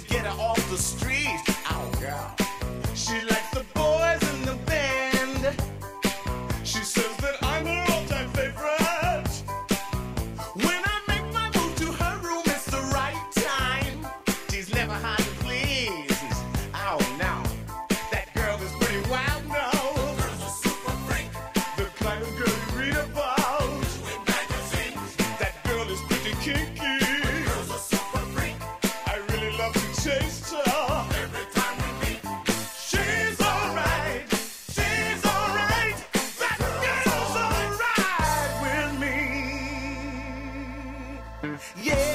to get her off the street. Oh, girl. She likes the boys in the band. She says that I'm her all time favorite. When I make my move to her room, it's the right time. She's never hard to please. Oh, no. That girl is pretty wild, no. Girl's a super freak. The kind of girl you read about. in Magazines. That girl is pretty cute. Yeah.